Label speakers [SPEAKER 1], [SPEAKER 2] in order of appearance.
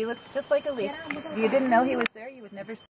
[SPEAKER 1] He looks just like Elise. If you didn't know he was there, you would never see